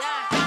Yeah.